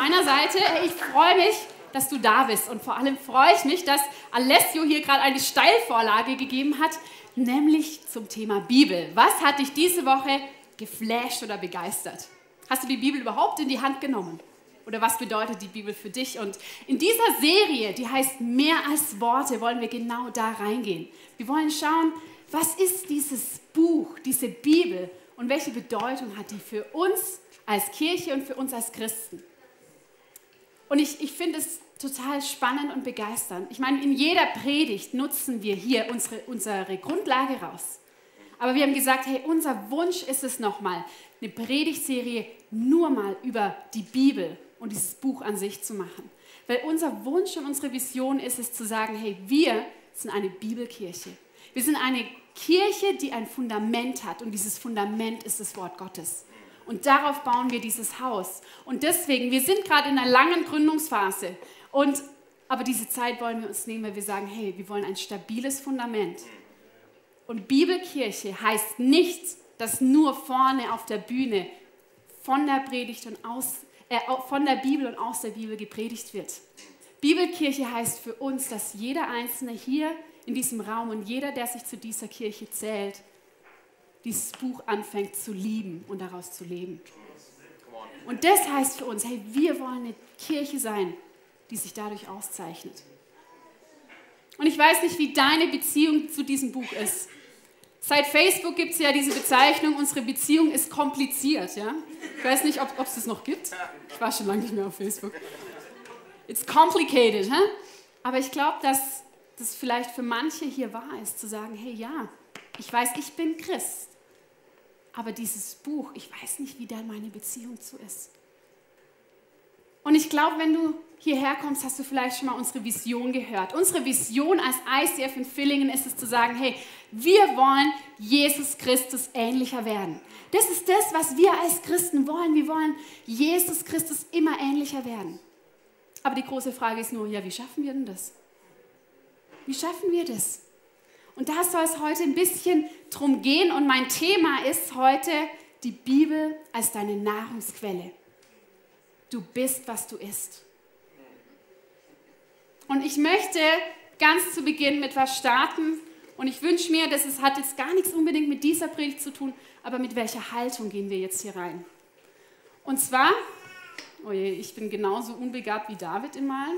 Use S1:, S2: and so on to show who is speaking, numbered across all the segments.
S1: meiner Seite. Ich freue mich, dass du da bist und vor allem freue ich mich, dass Alessio hier gerade eine Steilvorlage gegeben hat, nämlich zum Thema Bibel. Was hat dich diese Woche geflasht oder begeistert? Hast du die Bibel überhaupt in die Hand genommen? Oder was bedeutet die Bibel für dich? Und in dieser Serie, die heißt Mehr als Worte, wollen wir genau da reingehen. Wir wollen schauen, was ist dieses Buch, diese Bibel und welche Bedeutung hat die für uns als Kirche und für uns als Christen? Und ich, ich finde es total spannend und begeisternd. Ich meine, in jeder Predigt nutzen wir hier unsere, unsere Grundlage raus. Aber wir haben gesagt, hey, unser Wunsch ist es nochmal, eine Predigtserie nur mal über die Bibel und dieses Buch an sich zu machen. Weil unser Wunsch und unsere Vision ist es zu sagen, hey, wir sind eine Bibelkirche. Wir sind eine Kirche, die ein Fundament hat und dieses Fundament ist das Wort Gottes. Und darauf bauen wir dieses Haus. Und deswegen, wir sind gerade in einer langen Gründungsphase. Und, aber diese Zeit wollen wir uns nehmen, weil wir sagen, hey, wir wollen ein stabiles Fundament. Und Bibelkirche heißt nicht, dass nur vorne auf der Bühne von der Predigt und aus, äh, von der Bibel und aus der Bibel gepredigt wird. Bibelkirche heißt für uns, dass jeder Einzelne hier in diesem Raum und jeder, der sich zu dieser Kirche zählt, dieses Buch anfängt zu lieben und daraus zu leben. Und das heißt für uns, hey, wir wollen eine Kirche sein, die sich dadurch auszeichnet. Und ich weiß nicht, wie deine Beziehung zu diesem Buch ist. Seit Facebook gibt es ja diese Bezeichnung, unsere Beziehung ist kompliziert. Ja? Ich weiß nicht, ob es das noch gibt. Ich war schon lange nicht mehr auf Facebook. It's complicated. Huh? Aber ich glaube, dass das vielleicht für manche hier wahr ist, zu sagen, hey ja, ich weiß, ich bin Christ, aber dieses Buch, ich weiß nicht, wie da meine Beziehung zu ist. Und ich glaube, wenn du hierher kommst, hast du vielleicht schon mal unsere Vision gehört. Unsere Vision als ICF in Villingen ist es zu sagen, hey, wir wollen Jesus Christus ähnlicher werden. Das ist das, was wir als Christen wollen. Wir wollen Jesus Christus immer ähnlicher werden. Aber die große Frage ist nur, ja, wie schaffen wir denn das? Wie schaffen wir das? Und da soll es heute ein bisschen drum gehen. Und mein Thema ist heute die Bibel als deine Nahrungsquelle. Du bist, was du isst. Und ich möchte ganz zu Beginn mit was starten. Und ich wünsche mir, dass es hat jetzt gar nichts unbedingt mit dieser Predigt zu tun, aber mit welcher Haltung gehen wir jetzt hier rein? Und zwar, oh je, ich bin genauso unbegabt wie David im Malen.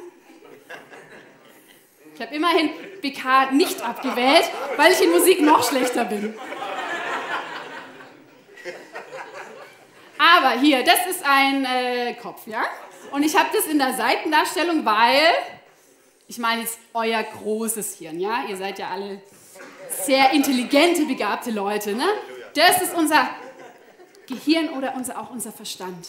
S1: Ich habe immerhin BK nicht abgewählt, weil ich in Musik noch schlechter bin. Aber hier, das ist ein äh, Kopf, ja? Und ich habe das in der Seitendarstellung, weil, ich meine jetzt euer großes Hirn, ja? Ihr seid ja alle sehr intelligente, begabte Leute, ne? Das ist unser Gehirn oder unser, auch unser Verstand.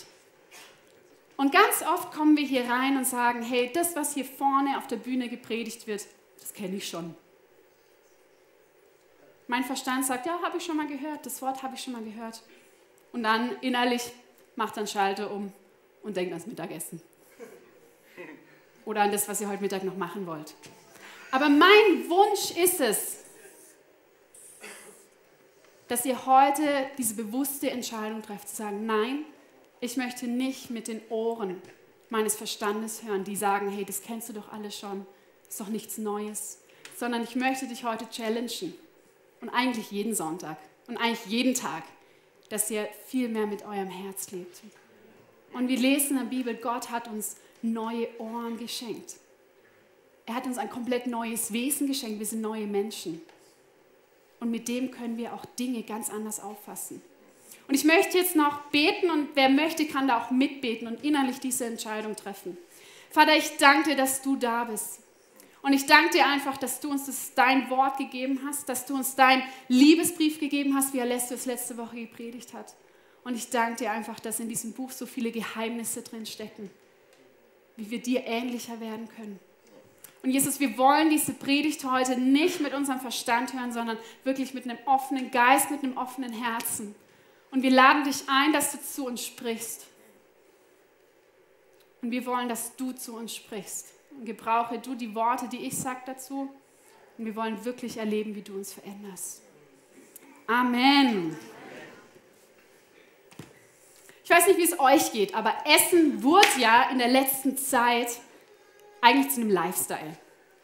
S1: Und ganz oft kommen wir hier rein und sagen, hey, das, was hier vorne auf der Bühne gepredigt wird, das kenne ich schon. Mein Verstand sagt, ja, habe ich schon mal gehört, das Wort habe ich schon mal gehört. Und dann innerlich macht dann Schalter um und denkt ans Mittagessen. Oder an das, was ihr heute Mittag noch machen wollt. Aber mein Wunsch ist es, dass ihr heute diese bewusste Entscheidung trefft, zu sagen, nein, ich möchte nicht mit den Ohren meines Verstandes hören, die sagen, hey, das kennst du doch alles schon, ist doch nichts Neues, sondern ich möchte dich heute challengen und eigentlich jeden Sonntag und eigentlich jeden Tag, dass ihr viel mehr mit eurem Herz lebt. Und wir lesen in der Bibel, Gott hat uns neue Ohren geschenkt. Er hat uns ein komplett neues Wesen geschenkt. Wir sind neue Menschen. Und mit dem können wir auch Dinge ganz anders auffassen. Und ich möchte jetzt noch beten und wer möchte, kann da auch mitbeten und innerlich diese Entscheidung treffen. Vater, ich danke dir, dass du da bist. Und ich danke dir einfach, dass du uns das, dein Wort gegeben hast, dass du uns dein Liebesbrief gegeben hast, wie Alessio es letzte Woche gepredigt hat. Und ich danke dir einfach, dass in diesem Buch so viele Geheimnisse drin stecken, wie wir dir ähnlicher werden können. Und Jesus, wir wollen diese Predigt heute nicht mit unserem Verstand hören, sondern wirklich mit einem offenen Geist, mit einem offenen Herzen. Und wir laden dich ein, dass du zu uns sprichst. Und wir wollen, dass du zu uns sprichst. Und gebrauche du die Worte, die ich sage dazu. Und wir wollen wirklich erleben, wie du uns veränderst. Amen. Ich weiß nicht, wie es euch geht, aber Essen wurde ja in der letzten Zeit eigentlich zu einem Lifestyle.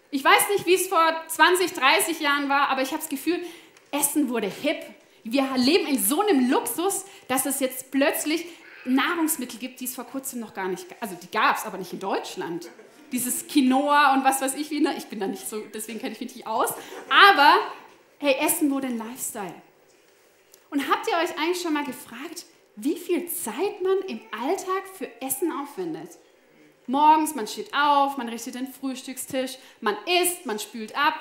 S1: Ich weiß nicht, wie es vor 20, 30 Jahren war, aber ich habe das Gefühl, Essen wurde hip. Wir leben in so einem Luxus, dass es jetzt plötzlich Nahrungsmittel gibt, die es vor kurzem noch gar nicht gab. Also die gab es, aber nicht in Deutschland. Dieses Quinoa und was weiß ich wie. Ne? Ich bin da nicht so, deswegen kenne ich mich nicht aus. Aber hey, Essen wurde ein Lifestyle. Und habt ihr euch eigentlich schon mal gefragt, wie viel Zeit man im Alltag für Essen aufwendet? Morgens, man steht auf, man richtet den Frühstückstisch, man isst, man spült ab,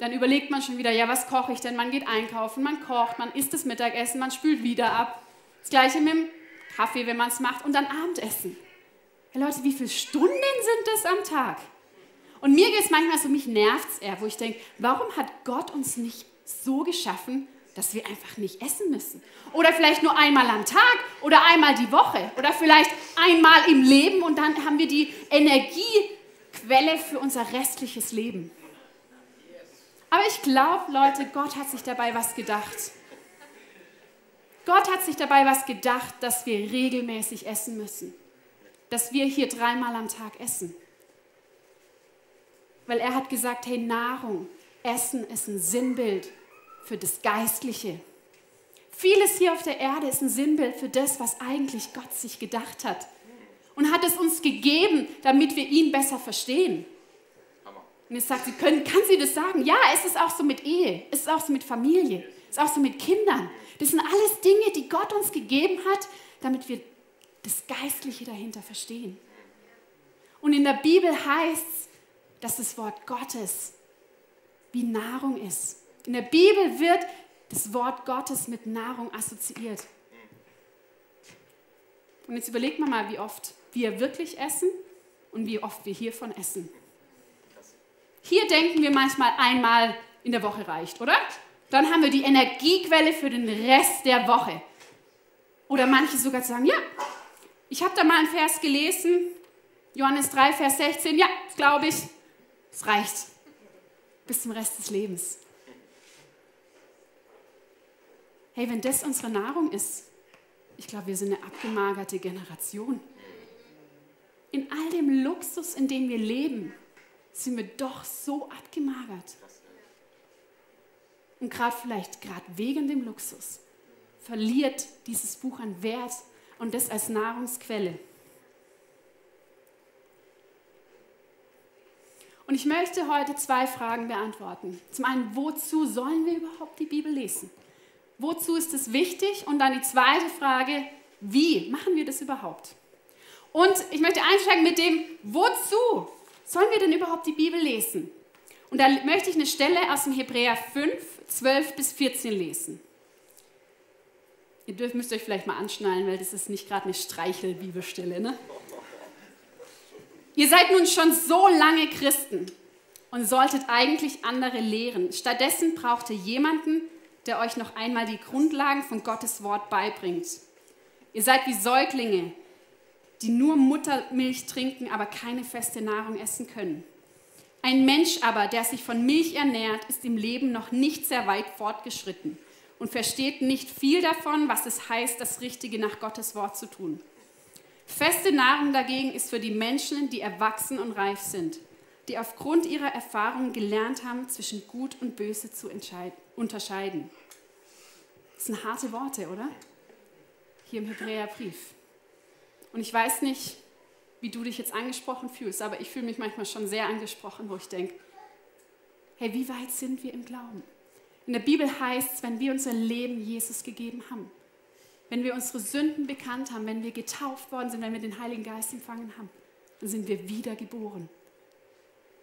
S1: dann überlegt man schon wieder, ja, was koche ich denn? Man geht einkaufen, man kocht, man isst das Mittagessen, man spült wieder ab. Das gleiche mit dem Kaffee, wenn man es macht, und dann Abendessen. Hey Leute, wie viele Stunden sind das am Tag? Und mir geht es manchmal so, mich nervt es eher, wo ich denke, warum hat Gott uns nicht so geschaffen, dass wir einfach nicht essen müssen? Oder vielleicht nur einmal am Tag oder einmal die Woche oder vielleicht einmal im Leben und dann haben wir die Energiequelle für unser restliches Leben. Aber ich glaube, Leute, Gott hat sich dabei was gedacht. Gott hat sich dabei was gedacht, dass wir regelmäßig essen müssen. Dass wir hier dreimal am Tag essen. Weil er hat gesagt, hey, Nahrung, Essen ist ein Sinnbild für das Geistliche. Vieles hier auf der Erde ist ein Sinnbild für das, was eigentlich Gott sich gedacht hat. Und hat es uns gegeben, damit wir ihn besser verstehen. Und jetzt sagt sie, können, kann sie das sagen? Ja, es ist auch so mit Ehe, es ist auch so mit Familie, es ist auch so mit Kindern. Das sind alles Dinge, die Gott uns gegeben hat, damit wir das Geistliche dahinter verstehen. Und in der Bibel heißt es, dass das Wort Gottes wie Nahrung ist. In der Bibel wird das Wort Gottes mit Nahrung assoziiert. Und jetzt überlegt man mal, wie oft wir wirklich essen und wie oft wir hiervon essen. Hier denken wir manchmal einmal in der Woche reicht, oder? Dann haben wir die Energiequelle für den Rest der Woche. Oder manche sogar sagen, ja, ich habe da mal einen Vers gelesen, Johannes 3, Vers 16, ja, glaube ich, es reicht bis zum Rest des Lebens. Hey, wenn das unsere Nahrung ist, ich glaube, wir sind eine abgemagerte Generation. In all dem Luxus, in dem wir leben, sind wir doch so abgemagert. Und gerade vielleicht, gerade wegen dem Luxus, verliert dieses Buch an Wert und das als Nahrungsquelle. Und ich möchte heute zwei Fragen beantworten. Zum einen, wozu sollen wir überhaupt die Bibel lesen? Wozu ist es wichtig? Und dann die zweite Frage, wie machen wir das überhaupt? Und ich möchte einsteigen mit dem, wozu sollen wir denn überhaupt die Bibel lesen? Und da möchte ich eine Stelle aus dem Hebräer 5, 12 bis 14 lesen. Ihr dürft, müsst euch vielleicht mal anschnallen, weil das ist nicht gerade eine Streichel-Bibelstelle. Ne? Ihr seid nun schon so lange Christen und solltet eigentlich andere lehren. Stattdessen braucht ihr jemanden, der euch noch einmal die Grundlagen von Gottes Wort beibringt. Ihr seid wie Säuglinge, die nur Muttermilch trinken, aber keine feste Nahrung essen können. Ein Mensch aber, der sich von Milch ernährt, ist im Leben noch nicht sehr weit fortgeschritten und versteht nicht viel davon, was es heißt, das Richtige nach Gottes Wort zu tun. Feste Nahrung dagegen ist für die Menschen, die erwachsen und reif sind, die aufgrund ihrer Erfahrungen gelernt haben, zwischen Gut und Böse zu unterscheiden. Das sind harte Worte, oder? Hier im Hebräerbrief. Und ich weiß nicht, wie du dich jetzt angesprochen fühlst, aber ich fühle mich manchmal schon sehr angesprochen, wo ich denke, hey, wie weit sind wir im Glauben? In der Bibel heißt es, wenn wir unser Leben Jesus gegeben haben, wenn wir unsere Sünden bekannt haben, wenn wir getauft worden sind, wenn wir den Heiligen Geist empfangen haben, dann sind wir wiedergeboren.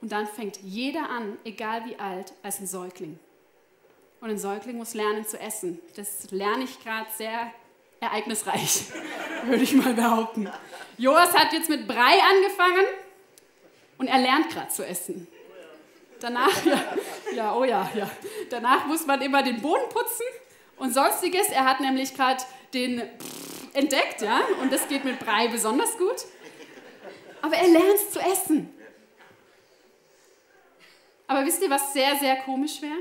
S1: Und dann fängt jeder an, egal wie alt, als ein Säugling. Und ein Säugling muss lernen zu essen. Das lerne ich gerade sehr ereignisreich, würde ich mal behaupten. Joas hat jetzt mit Brei angefangen und er lernt gerade zu essen. Danach, ja, ja, oh ja, ja. Danach muss man immer den Boden putzen und sonstiges. Er hat nämlich gerade den entdeckt, ja, und das geht mit Brei besonders gut. Aber er lernt zu essen. Aber wisst ihr, was sehr, sehr komisch wäre?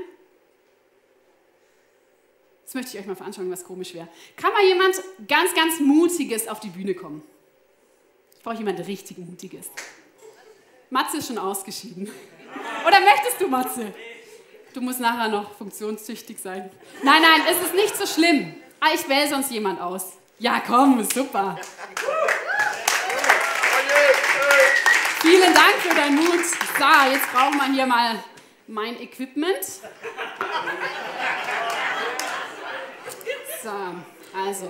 S1: Das möchte ich euch mal veranschaulichen, was komisch wäre. Kann mal jemand ganz, ganz Mutiges auf die Bühne kommen? Ich brauche jemand richtig Mutiges. Matze ist schon ausgeschieden. Oder möchtest du, Matze? Du musst nachher noch funktionstüchtig sein. Nein, nein, es ist nicht so schlimm. Ah, ich wähle sonst jemand aus. Ja, komm, super. Vielen Dank für deinen Mut. So, jetzt brauchen wir hier mal mein Equipment. So, also.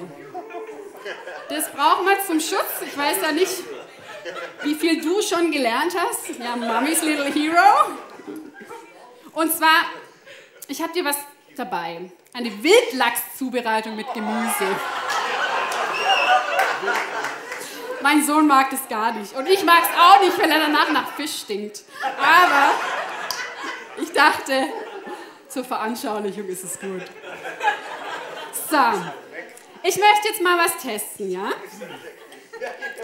S1: Das brauchen wir zum Schutz. Ich weiß ja nicht, wie viel du schon gelernt hast. Ja, Mommy's Little Hero. Und zwar, ich habe dir was dabei. Eine Wildlachszubereitung mit Gemüse. Mein Sohn mag das gar nicht. Und ich mag es auch nicht, weil er danach nach Fisch stinkt. Aber ich dachte, zur Veranschaulichung ist es gut. So, ich möchte jetzt mal was testen, ja?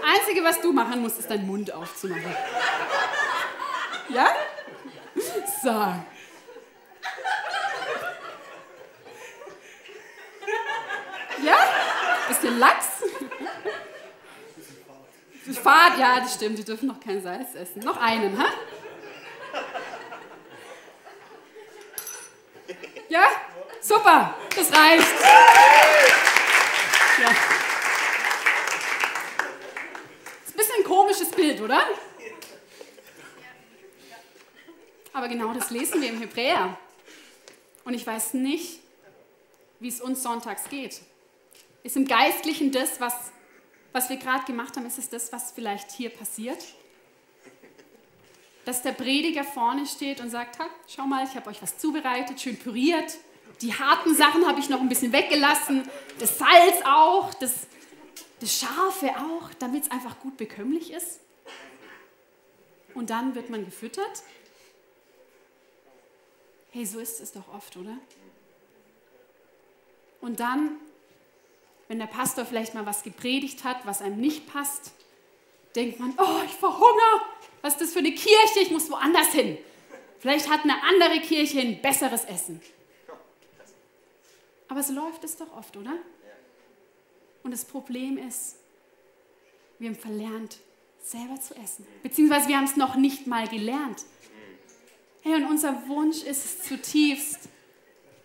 S1: Einzige, was du machen musst, ist deinen Mund aufzumachen. Ja? So. Ja? Bisschen Lachs? Fahrt, ja, das stimmt. Die dürfen noch kein Salz essen. Noch einen, ha? Ja? Super, das reicht. Ja. Ist ein bisschen ein komisches Bild, oder? Aber genau das lesen wir im Hebräer. Und ich weiß nicht, wie es uns sonntags geht. Ist im Geistlichen das, was, was wir gerade gemacht haben, ist es das, was vielleicht hier passiert? Dass der Prediger vorne steht und sagt, ha, schau mal, ich habe euch was zubereitet, schön püriert. Die harten Sachen habe ich noch ein bisschen weggelassen. Das Salz auch, das, das Scharfe auch, damit es einfach gut bekömmlich ist. Und dann wird man gefüttert. Hey, so ist es doch oft, oder? Und dann, wenn der Pastor vielleicht mal was gepredigt hat, was einem nicht passt, denkt man, oh, ich verhungere. Was ist das für eine Kirche? Ich muss woanders hin. Vielleicht hat eine andere Kirche ein besseres Essen. Aber so läuft es doch oft, oder? Und das Problem ist, wir haben verlernt, selber zu essen. Beziehungsweise wir haben es noch nicht mal gelernt. Hey, und unser Wunsch ist es zutiefst,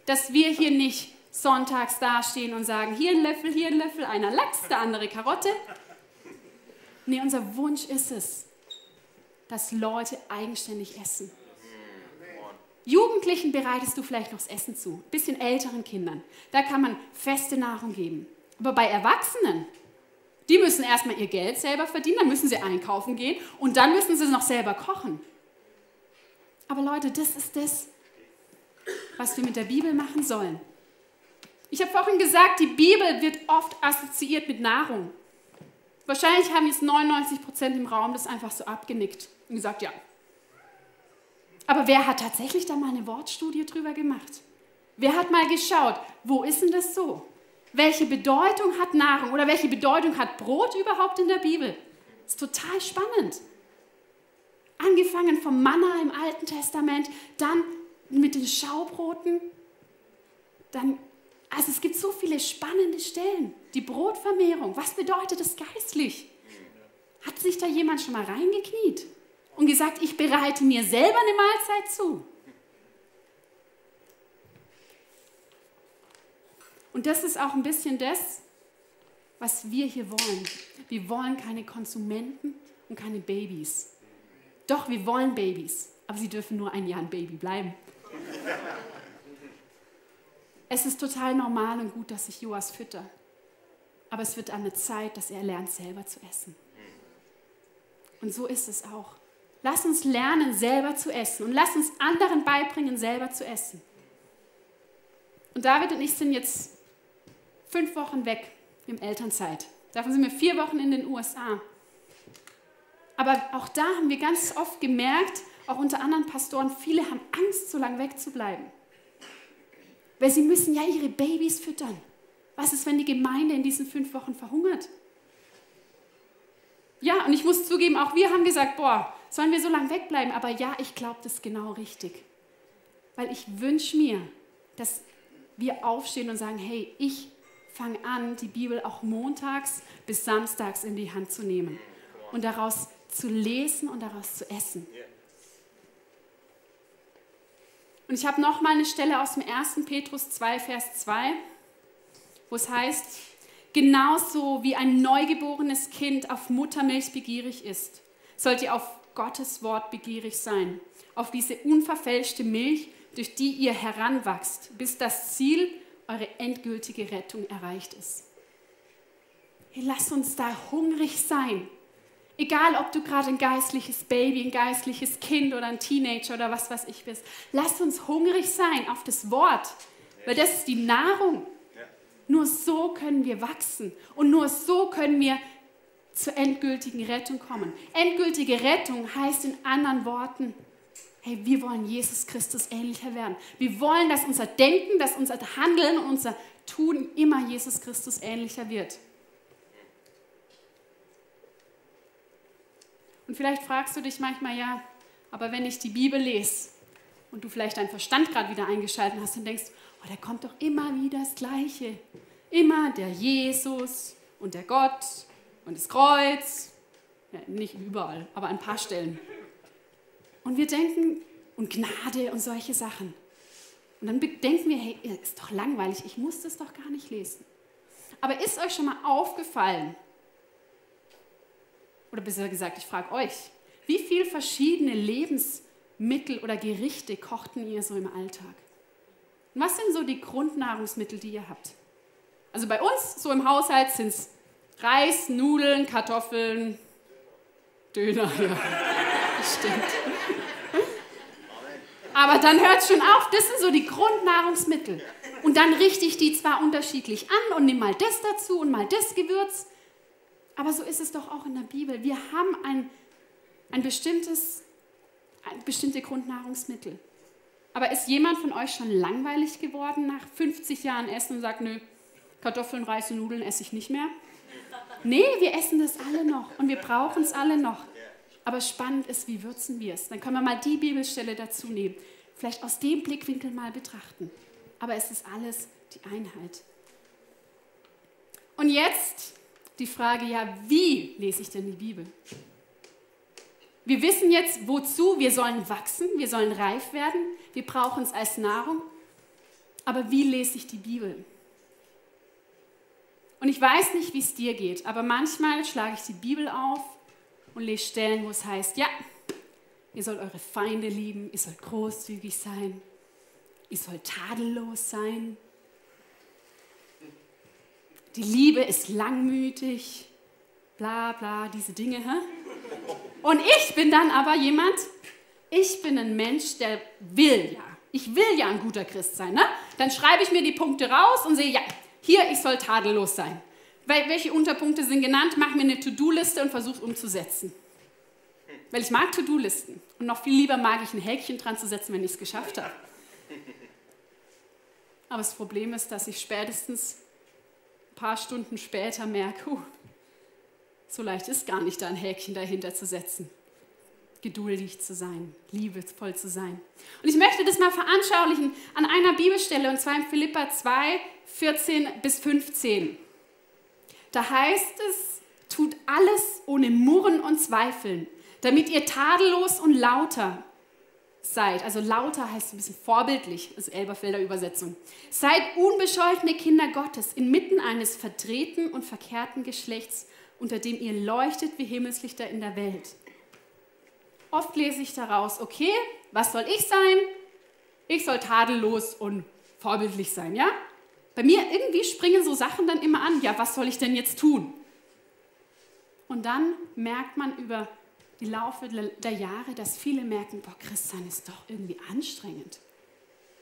S1: dass wir hier nicht sonntags dastehen und sagen, hier ein Löffel, hier ein Löffel, einer Lachs, der andere Karotte. Nee, unser Wunsch ist es, dass Leute eigenständig essen. Jugendlichen bereitest du vielleicht noch das Essen zu, bisschen älteren Kindern. Da kann man feste Nahrung geben. Aber bei Erwachsenen, die müssen erstmal ihr Geld selber verdienen, dann müssen sie einkaufen gehen und dann müssen sie es noch selber kochen. Aber Leute, das ist das, was wir mit der Bibel machen sollen. Ich habe vorhin gesagt, die Bibel wird oft assoziiert mit Nahrung. Wahrscheinlich haben jetzt 99 Prozent im Raum das einfach so abgenickt und gesagt, ja. Aber wer hat tatsächlich da mal eine Wortstudie drüber gemacht? Wer hat mal geschaut, wo ist denn das so? Welche Bedeutung hat Nahrung oder welche Bedeutung hat Brot überhaupt in der Bibel? Das ist total spannend. Angefangen vom Manna im Alten Testament, dann mit den Schaubroten, dann also es gibt so viele spannende Stellen. Die Brotvermehrung, was bedeutet das geistlich? Hat sich da jemand schon mal reingekniet und gesagt, ich bereite mir selber eine Mahlzeit zu? Und das ist auch ein bisschen das, was wir hier wollen. Wir wollen keine Konsumenten und keine Babys. Doch, wir wollen Babys, aber sie dürfen nur ein Jahr ein Baby bleiben. Es ist total normal und gut, dass ich Joas fütter. Aber es wird eine Zeit, dass er lernt, selber zu essen. Und so ist es auch. Lass uns lernen, selber zu essen und lass uns anderen beibringen, selber zu essen. Und David und ich sind jetzt fünf Wochen weg im Elternzeit. Davon sind wir vier Wochen in den USA. Aber auch da haben wir ganz oft gemerkt, auch unter anderen Pastoren, viele haben Angst, so lange wegzubleiben. Weil sie müssen ja ihre Babys füttern. Was ist, wenn die Gemeinde in diesen fünf Wochen verhungert? Ja, und ich muss zugeben, auch wir haben gesagt, boah, sollen wir so lange wegbleiben? Aber ja, ich glaube, das ist genau richtig. Weil ich wünsche mir, dass wir aufstehen und sagen, hey, ich fange an, die Bibel auch montags bis samstags in die Hand zu nehmen und daraus zu lesen und daraus zu essen. Und ich habe noch mal eine Stelle aus dem 1. Petrus 2, Vers 2, wo es heißt, genauso wie ein neugeborenes Kind auf Muttermilch begierig ist, sollt ihr auf Gottes Wort begierig sein, auf diese unverfälschte Milch, durch die ihr heranwachst, bis das Ziel, eure endgültige Rettung erreicht ist. Hey, lasst uns da hungrig sein. Egal, ob du gerade ein geistliches Baby, ein geistliches Kind oder ein Teenager oder was weiß ich bist. Lasst uns hungrig sein auf das Wort, weil das ist die Nahrung. Nur so können wir wachsen und nur so können wir zur endgültigen Rettung kommen. Endgültige Rettung heißt in anderen Worten, hey, wir wollen Jesus Christus ähnlicher werden. Wir wollen, dass unser Denken, dass unser Handeln und unser Tun immer Jesus Christus ähnlicher wird. Und vielleicht fragst du dich manchmal, ja, aber wenn ich die Bibel lese und du vielleicht deinen Verstand gerade wieder eingeschaltet hast und denkst, oh, da kommt doch immer wieder das Gleiche. Immer der Jesus und der Gott und das Kreuz. Ja, nicht überall, aber an ein paar Stellen. Und wir denken, und Gnade und solche Sachen. Und dann denken wir, hey, ist doch langweilig, ich muss das doch gar nicht lesen. Aber ist euch schon mal aufgefallen, oder besser gesagt, ich frage euch, wie viele verschiedene Lebensmittel oder Gerichte kochten ihr so im Alltag? Und was sind so die Grundnahrungsmittel, die ihr habt? Also bei uns, so im Haushalt, sind es Reis, Nudeln, Kartoffeln, Döner, ja, stimmt. Aber dann hört es schon auf, das sind so die Grundnahrungsmittel. Und dann richte ich die zwar unterschiedlich an und nehme mal das dazu und mal das Gewürz, aber so ist es doch auch in der Bibel. Wir haben ein, ein bestimmtes, ein bestimmte Grundnahrungsmittel. Aber ist jemand von euch schon langweilig geworden nach 50 Jahren Essen und sagt, nö, Kartoffeln, Reis und Nudeln esse ich nicht mehr? Nee, wir essen das alle noch und wir brauchen es alle noch. Aber spannend ist, wie würzen wir es? Dann können wir mal die Bibelstelle dazu nehmen. Vielleicht aus dem Blickwinkel mal betrachten. Aber es ist alles die Einheit. Und jetzt die Frage, ja, wie lese ich denn die Bibel? Wir wissen jetzt, wozu wir sollen wachsen, wir sollen reif werden, wir brauchen es als Nahrung. Aber wie lese ich die Bibel? Und ich weiß nicht, wie es dir geht, aber manchmal schlage ich die Bibel auf und lese Stellen, wo es heißt, ja, ihr sollt eure Feinde lieben, ihr sollt großzügig sein, ihr sollt tadellos sein. Die Liebe ist langmütig, bla bla, diese Dinge. Hä? Und ich bin dann aber jemand, ich bin ein Mensch, der will ja. Ich will ja ein guter Christ sein. Ne? Dann schreibe ich mir die Punkte raus und sehe, ja, hier, ich soll tadellos sein. Welche Unterpunkte sind genannt? Mach mir eine To-Do-Liste und versuche umzusetzen. Weil ich mag To-Do-Listen. Und noch viel lieber mag ich ein Häkchen dran zu setzen, wenn ich es geschafft habe. Aber das Problem ist, dass ich spätestens ein paar Stunden später merke, huh, so leicht ist gar nicht, da ein Häkchen dahinter zu setzen. Geduldig zu sein, liebevoll zu sein. Und ich möchte das mal veranschaulichen an einer Bibelstelle, und zwar in Philippa 2, 14 bis 15. Da heißt es, tut alles ohne Murren und Zweifeln, damit ihr tadellos und lauter seid. Also lauter heißt ein bisschen vorbildlich, das ist Elberfelder Übersetzung. Seid unbescholtene Kinder Gottes inmitten eines verdrehten und verkehrten Geschlechts, unter dem ihr leuchtet wie Himmelslichter in der Welt. Oft lese ich daraus, okay, was soll ich sein? Ich soll tadellos und vorbildlich sein, ja? Bei mir irgendwie springen so Sachen dann immer an, ja, was soll ich denn jetzt tun? Und dann merkt man über die Laufe der Jahre, dass viele merken, boah, Christsein ist doch irgendwie anstrengend.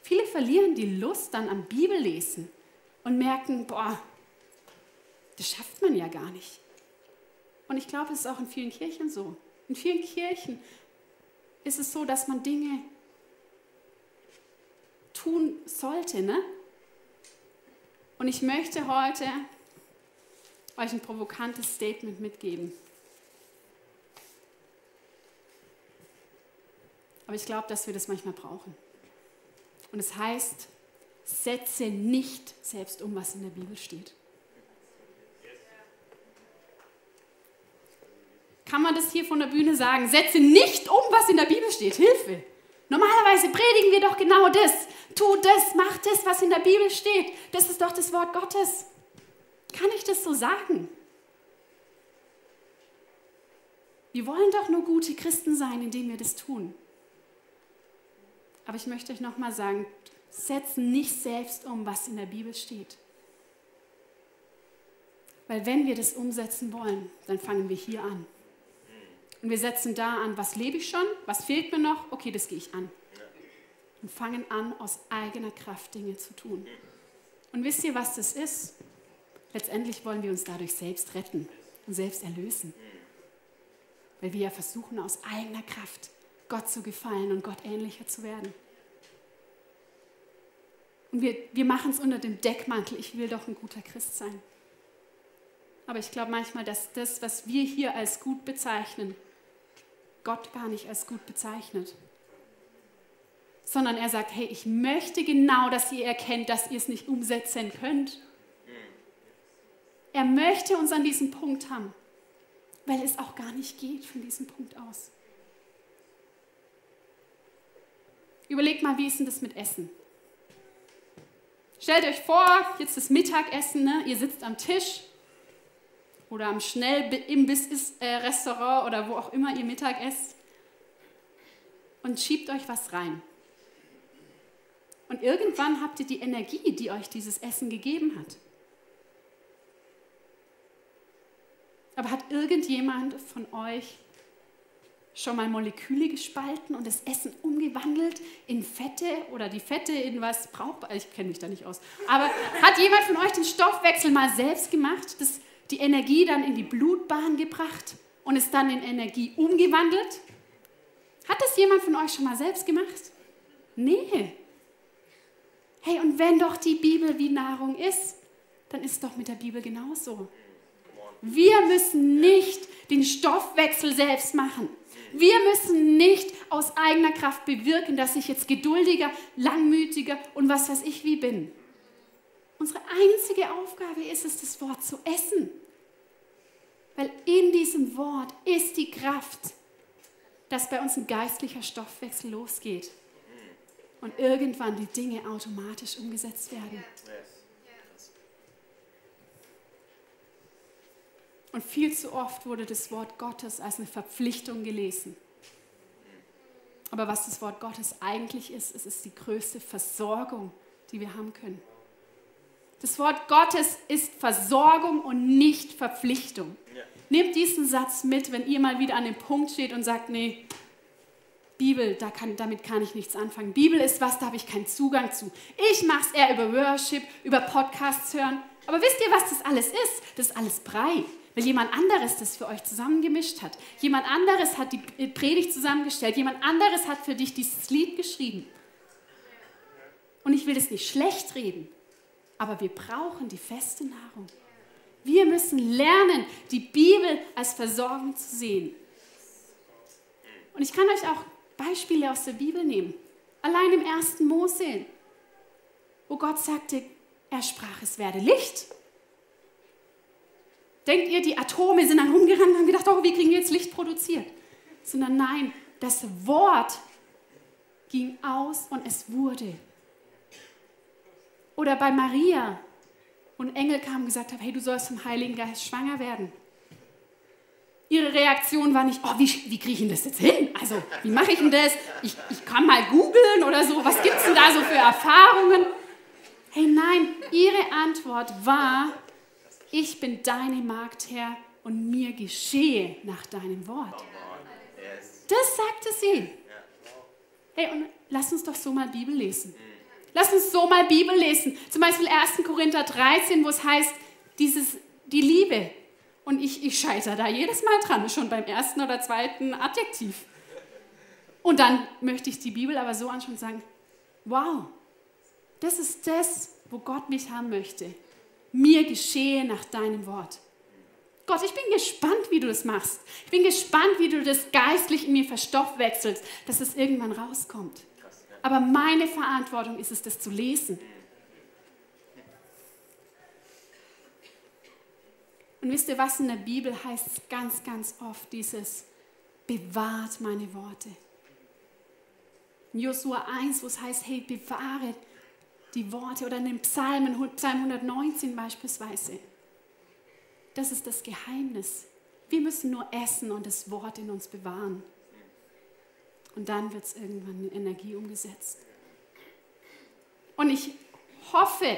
S1: Viele verlieren die Lust dann am Bibellesen und merken, boah, das schafft man ja gar nicht. Und ich glaube, es ist auch in vielen Kirchen so. In vielen Kirchen ist es so, dass man Dinge tun sollte, ne? Und ich möchte heute euch ein provokantes Statement mitgeben. Aber ich glaube, dass wir das manchmal brauchen. Und es heißt, setze nicht selbst um, was in der Bibel steht. Kann man das hier von der Bühne sagen? Setze nicht um, was in der Bibel steht. Hilfe! Normalerweise predigen wir doch genau das. Tu das, mach das, was in der Bibel steht. Das ist doch das Wort Gottes. Kann ich das so sagen? Wir wollen doch nur gute Christen sein, indem wir das tun. Aber ich möchte euch nochmal sagen, setzen nicht selbst um, was in der Bibel steht. Weil wenn wir das umsetzen wollen, dann fangen wir hier an. Und wir setzen da an, was lebe ich schon, was fehlt mir noch, okay, das gehe ich an. Und fangen an, aus eigener Kraft Dinge zu tun. Und wisst ihr, was das ist? Letztendlich wollen wir uns dadurch selbst retten und selbst erlösen. Weil wir ja versuchen, aus eigener Kraft Gott zu gefallen und Gott ähnlicher zu werden. Und wir, wir machen es unter dem Deckmantel, ich will doch ein guter Christ sein. Aber ich glaube manchmal, dass das, was wir hier als gut bezeichnen, Gott gar nicht als gut bezeichnet. Sondern er sagt, hey, ich möchte genau, dass ihr erkennt, dass ihr es nicht umsetzen könnt. Er möchte uns an diesem Punkt haben, weil es auch gar nicht geht von diesem Punkt aus. Überlegt mal, wie ist denn das mit Essen? Stellt euch vor, jetzt das Mittagessen, ne? ihr sitzt am Tisch oder am Schnellimbiss-Restaurant oder wo auch immer ihr Mittag esst und schiebt euch was rein. Und irgendwann habt ihr die Energie, die euch dieses Essen gegeben hat. Aber hat irgendjemand von euch schon mal Moleküle gespalten und das Essen umgewandelt in Fette oder die Fette in was brauchbar? Ich kenne mich da nicht aus. Aber hat jemand von euch den Stoffwechsel mal selbst gemacht? Das die Energie dann in die Blutbahn gebracht und es dann in Energie umgewandelt? Hat das jemand von euch schon mal selbst gemacht? Nee. Hey, und wenn doch die Bibel wie Nahrung ist, dann ist es doch mit der Bibel genauso. Wir müssen nicht den Stoffwechsel selbst machen. Wir müssen nicht aus eigener Kraft bewirken, dass ich jetzt geduldiger, langmütiger und was weiß ich wie bin. Unsere einzige Aufgabe ist es, das Wort zu essen. Weil in diesem Wort ist die Kraft, dass bei uns ein geistlicher Stoffwechsel losgeht und irgendwann die Dinge automatisch umgesetzt werden. Und viel zu oft wurde das Wort Gottes als eine Verpflichtung gelesen. Aber was das Wort Gottes eigentlich ist, es ist die größte Versorgung, die wir haben können. Das Wort Gottes ist Versorgung und nicht Verpflichtung. Ja. Nehmt diesen Satz mit, wenn ihr mal wieder an dem Punkt steht und sagt, nee, Bibel, da kann, damit kann ich nichts anfangen. Bibel ist was, da habe ich keinen Zugang zu. Ich mache es eher über Worship, über Podcasts hören. Aber wisst ihr, was das alles ist? Das ist alles Brei, weil jemand anderes das für euch zusammengemischt hat. Jemand anderes hat die Predigt zusammengestellt. Jemand anderes hat für dich dieses Lied geschrieben. Und ich will das nicht schlecht reden. Aber wir brauchen die feste Nahrung. Wir müssen lernen, die Bibel als Versorgung zu sehen. Und ich kann euch auch Beispiele aus der Bibel nehmen. Allein im ersten Mose, wo Gott sagte, er sprach, es werde Licht. Denkt ihr, die Atome sind dann rumgerannt und haben gedacht, oh, wie kriegen wir jetzt Licht produziert? Sondern nein, das Wort ging aus und es wurde oder bei Maria und Engel kamen und gesagt haben, hey, du sollst vom Heiligen Geist schwanger werden. Ihre Reaktion war nicht, oh, wie, wie kriege ich denn das jetzt hin? Also, wie mache ich denn das? Ich, ich kann mal googeln oder so. Was gibt es denn da so für Erfahrungen? Hey, nein, ihre Antwort war, ich bin deine Magd, Herr, und mir geschehe nach deinem Wort. Das sagte sie. Hey, und lass uns doch so mal Bibel lesen. Lass uns so mal Bibel lesen. Zum Beispiel 1. Korinther 13, wo es heißt, dieses, die Liebe. Und ich, ich scheitere da jedes Mal dran, schon beim ersten oder zweiten Adjektiv. Und dann möchte ich die Bibel aber so anschauen und sagen, wow, das ist das, wo Gott mich haben möchte. Mir geschehe nach deinem Wort. Gott, ich bin gespannt, wie du das machst. Ich bin gespannt, wie du das geistlich in mir verstoffwechselst, dass es irgendwann rauskommt. Aber meine Verantwortung ist es, das zu lesen. Und wisst ihr was, in der Bibel heißt ganz, ganz oft dieses, bewahrt meine Worte. In Josua 1, wo es heißt, hey, bewahre die Worte oder in den Psalmen, Psalm 119 beispielsweise. Das ist das Geheimnis. Wir müssen nur essen und das Wort in uns bewahren. Und dann wird es irgendwann in Energie umgesetzt. Und ich hoffe,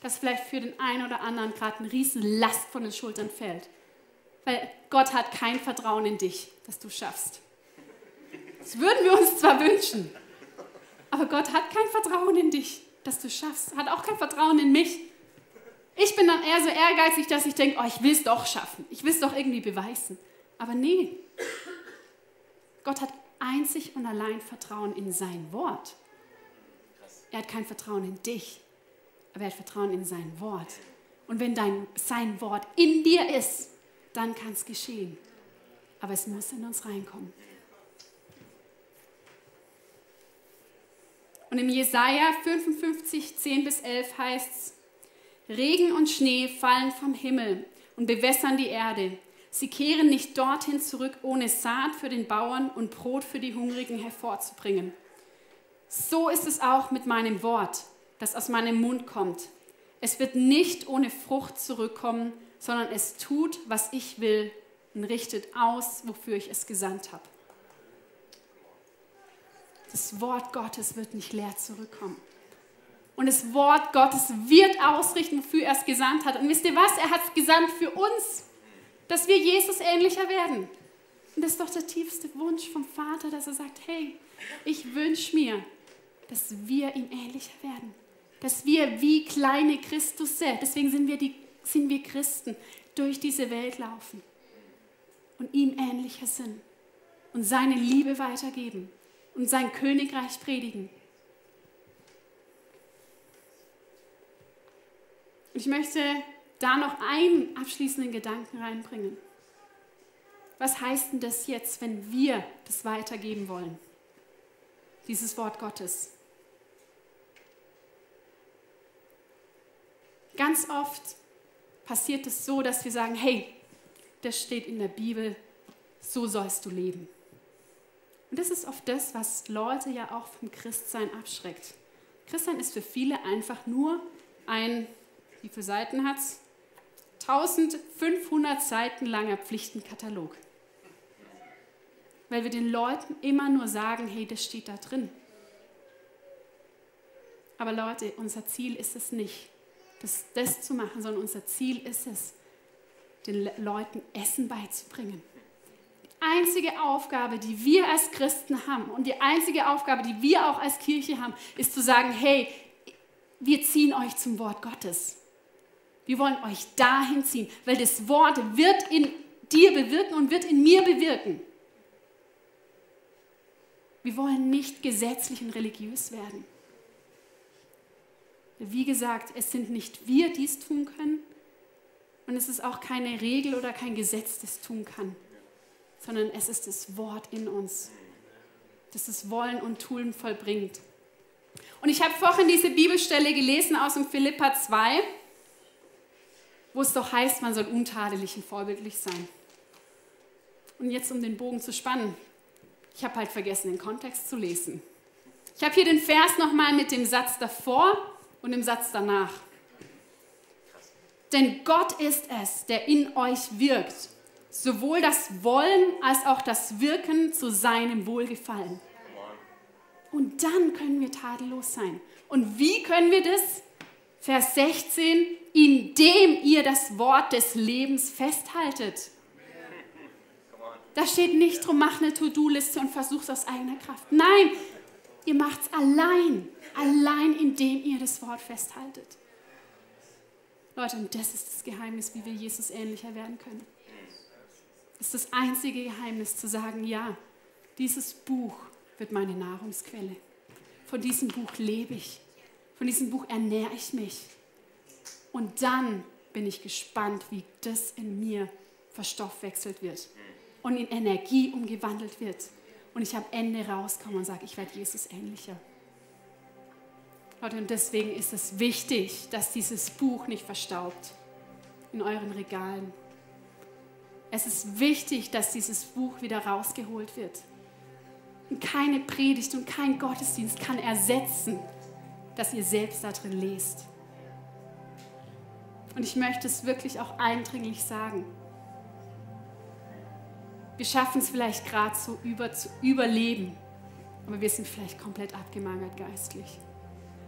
S1: dass vielleicht für den einen oder anderen gerade eine riesen Last von den Schultern fällt. Weil Gott hat kein Vertrauen in dich, dass du schaffst. Das würden wir uns zwar wünschen, aber Gott hat kein Vertrauen in dich, dass du schaffst. Hat auch kein Vertrauen in mich. Ich bin dann eher so ehrgeizig, dass ich denke, oh, ich will es doch schaffen. Ich will es doch irgendwie beweisen. Aber nee. Gott hat einzig und allein Vertrauen in sein Wort. Er hat kein Vertrauen in dich, aber er hat Vertrauen in sein Wort. Und wenn dein, sein Wort in dir ist, dann kann es geschehen. Aber es muss in uns reinkommen. Und im Jesaja 55, 10 bis 11 heißt es: Regen und Schnee fallen vom Himmel und bewässern die Erde. Sie kehren nicht dorthin zurück, ohne Saat für den Bauern und Brot für die Hungrigen hervorzubringen. So ist es auch mit meinem Wort, das aus meinem Mund kommt. Es wird nicht ohne Frucht zurückkommen, sondern es tut, was ich will und richtet aus, wofür ich es gesandt habe. Das Wort Gottes wird nicht leer zurückkommen. Und das Wort Gottes wird ausrichten, wofür er es gesandt hat. Und wisst ihr was? Er hat es gesandt für uns, dass wir Jesus ähnlicher werden. Und das ist doch der tiefste Wunsch vom Vater, dass er sagt, hey, ich wünsche mir, dass wir ihm ähnlicher werden. Dass wir wie kleine Christus sind. Deswegen sind wir, die, sind wir Christen, durch diese Welt laufen und ihm ähnlicher sind und seine Liebe weitergeben und sein Königreich predigen. Und ich möchte da noch einen abschließenden Gedanken reinbringen. Was heißt denn das jetzt, wenn wir das weitergeben wollen? Dieses Wort Gottes. Ganz oft passiert es so, dass wir sagen, hey, das steht in der Bibel, so sollst du leben. Und das ist oft das, was Leute ja auch vom Christsein abschreckt. Christsein ist für viele einfach nur ein, wie viele Seiten hat es? 1500 Seiten langer Pflichtenkatalog. Weil wir den Leuten immer nur sagen, hey, das steht da drin. Aber Leute, unser Ziel ist es nicht, das, das zu machen, sondern unser Ziel ist es, den Leuten Essen beizubringen einzige Aufgabe, die wir als Christen haben und die einzige Aufgabe, die wir auch als Kirche haben, ist zu sagen, hey, wir ziehen euch zum Wort Gottes. Wir wollen euch dahin ziehen, weil das Wort wird in dir bewirken und wird in mir bewirken. Wir wollen nicht gesetzlich und religiös werden. Wie gesagt, es sind nicht wir, die es tun können und es ist auch keine Regel oder kein Gesetz, das tun kann sondern es ist das Wort in uns, das das Wollen und Tun vollbringt. Und ich habe vorhin diese Bibelstelle gelesen aus dem Philippa 2, wo es doch heißt, man soll untadelig und vorbildlich sein. Und jetzt, um den Bogen zu spannen, ich habe halt vergessen, den Kontext zu lesen. Ich habe hier den Vers nochmal mit dem Satz davor und dem Satz danach. Denn Gott ist es, der in euch wirkt, sowohl das Wollen als auch das Wirken zu seinem Wohlgefallen. Und dann können wir tadellos sein. Und wie können wir das? Vers 16, indem ihr das Wort des Lebens festhaltet. Da steht nicht drum, mach eine To-Do-Liste und versuch es aus eigener Kraft. Nein, ihr macht es allein, allein indem ihr das Wort festhaltet. Leute, und das ist das Geheimnis, wie wir Jesus ähnlicher werden können ist das einzige Geheimnis zu sagen, ja, dieses Buch wird meine Nahrungsquelle. Von diesem Buch lebe ich. Von diesem Buch ernähre ich mich. Und dann bin ich gespannt, wie das in mir verstoffwechselt wird und in Energie umgewandelt wird. Und ich am Ende rauskomme und sage, ich werde Jesus ähnlicher. Leute, und deswegen ist es wichtig, dass dieses Buch nicht verstaubt in euren Regalen, Es ist wichtig, dass dieses Buch wieder rausgeholt wird. Und keine Predigt und kein Gottesdienst kann ersetzen, dass ihr selbst da drin lest. Und ich möchte es wirklich auch eindringlich sagen. Wir schaffen es vielleicht gerade so über, zu überleben, aber wir sind vielleicht komplett abgemagert geistlich.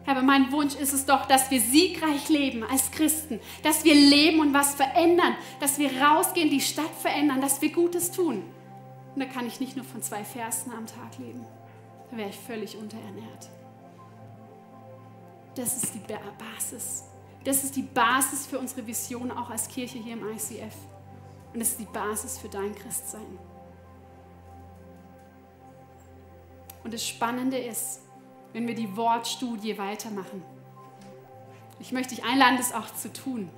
S1: Aber mein Wunsch ist es doch, dass wir siegreich leben als Christen, dass wir leben und was verändern, dass wir rausgehen, die Stadt verändern, dass wir Gutes tun. Und da kann ich nicht nur von zwei Versen am Tag leben. Da wäre ich völlig unterernährt. Das ist die Basis. Das ist die Basis für unsere Vision auch als Kirche hier im ICF. Und das ist die Basis für dein Christsein. Und das Spannende ist, wenn wir die Wortstudie weitermachen. Ich möchte dich einladen, das auch zu tun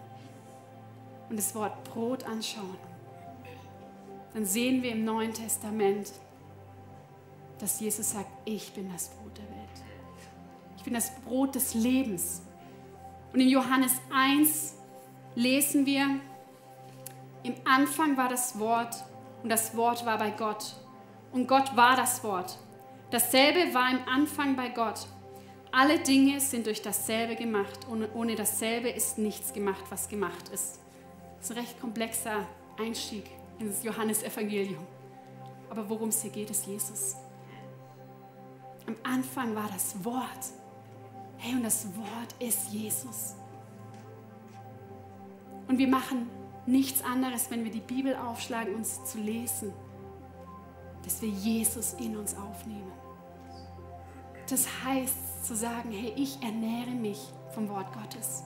S1: und das Wort Brot anschauen. Dann sehen wir im Neuen Testament, dass Jesus sagt, ich bin das Brot der Welt. Ich bin das Brot des Lebens. Und in Johannes 1 lesen wir, im Anfang war das Wort und das Wort war bei Gott. Und Gott war das Wort. Dasselbe war im Anfang bei Gott. Alle Dinge sind durch dasselbe gemacht. Ohne, ohne dasselbe ist nichts gemacht, was gemacht ist. Das ist ein recht komplexer Einstieg ins Johannesevangelium. Aber worum es hier geht, ist Jesus. Am Anfang war das Wort. Hey, und das Wort ist Jesus. Und wir machen nichts anderes, wenn wir die Bibel aufschlagen, uns zu lesen dass wir Jesus in uns aufnehmen. Das heißt zu sagen, hey, ich ernähre mich vom Wort Gottes.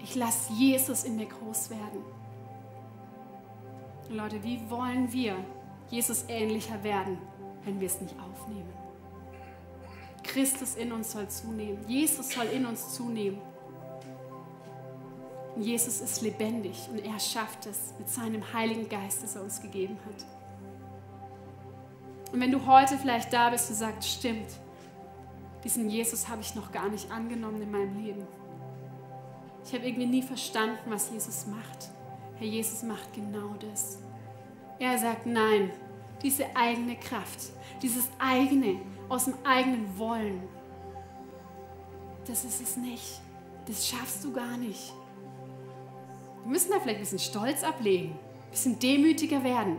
S1: Ich lasse Jesus in mir groß werden. Und Leute, wie wollen wir Jesus ähnlicher werden, wenn wir es nicht aufnehmen? Christus in uns soll zunehmen. Jesus soll in uns zunehmen. Und Jesus ist lebendig und er schafft es mit seinem Heiligen Geist, das er uns gegeben hat. Und wenn du heute vielleicht da bist und sagst, stimmt, diesen Jesus habe ich noch gar nicht angenommen in meinem Leben. Ich habe irgendwie nie verstanden, was Jesus macht. Herr Jesus macht genau das. Er sagt, nein, diese eigene Kraft, dieses eigene, aus dem eigenen Wollen, das ist es nicht. Das schaffst du gar nicht. Wir müssen da vielleicht ein bisschen Stolz ablegen, ein bisschen demütiger werden.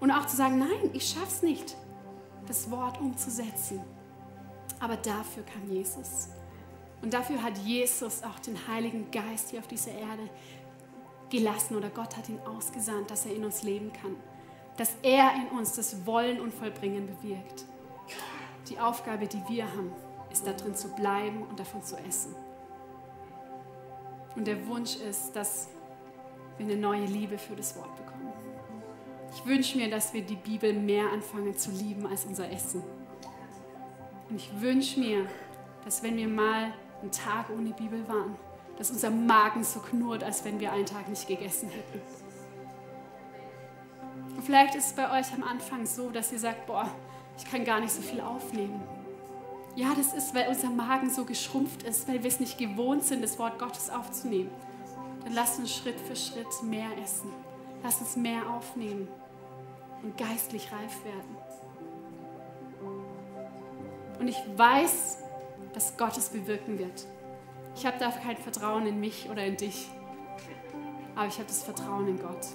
S1: Und auch zu sagen, nein, ich schaff's nicht, das Wort umzusetzen. Aber dafür kann Jesus. Und dafür hat Jesus auch den Heiligen Geist hier auf dieser Erde gelassen oder Gott hat ihn ausgesandt, dass er in uns leben kann. Dass er in uns das Wollen und Vollbringen bewirkt. Die Aufgabe, die wir haben, ist darin zu bleiben und davon zu essen. Und der Wunsch ist, dass wir eine neue Liebe für das Wort bekommen. Ich wünsche mir, dass wir die Bibel mehr anfangen zu lieben als unser Essen. Und ich wünsche mir, dass wenn wir mal einen Tag ohne Bibel waren, dass unser Magen so knurrt, als wenn wir einen Tag nicht gegessen hätten. Und vielleicht ist es bei euch am Anfang so, dass ihr sagt, boah, ich kann gar nicht so viel aufnehmen. Ja, das ist, weil unser Magen so geschrumpft ist, weil wir es nicht gewohnt sind, das Wort Gottes aufzunehmen. Dann lasst uns Schritt für Schritt mehr essen. Lasst uns mehr aufnehmen und geistlich reif werden. Und ich weiß, dass Gott es bewirken wird. Ich habe da kein Vertrauen in mich oder in dich, aber ich habe das Vertrauen in Gott.